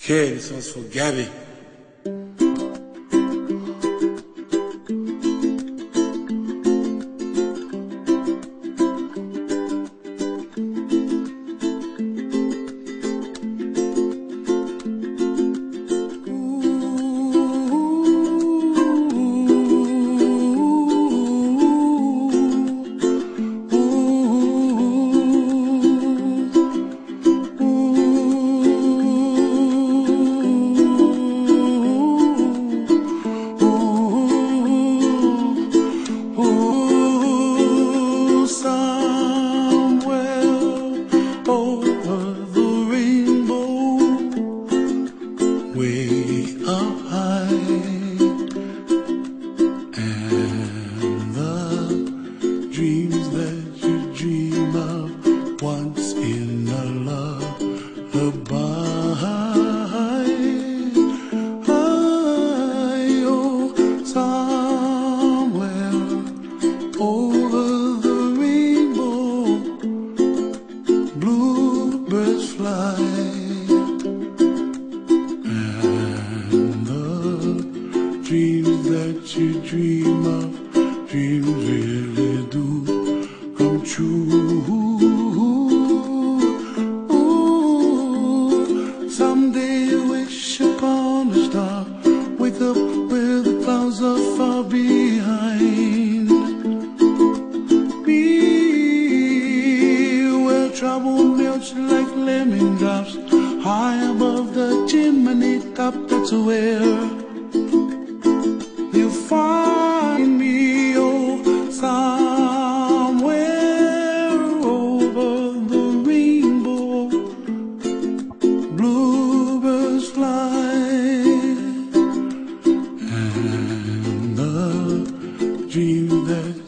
Okay, this one's for Gabby. Fly, and the dreams that you dream of, dreams like lemon drops high above the chimney top. That's where you find me, oh, somewhere over the rainbow. Bluebirds fly, and the dream that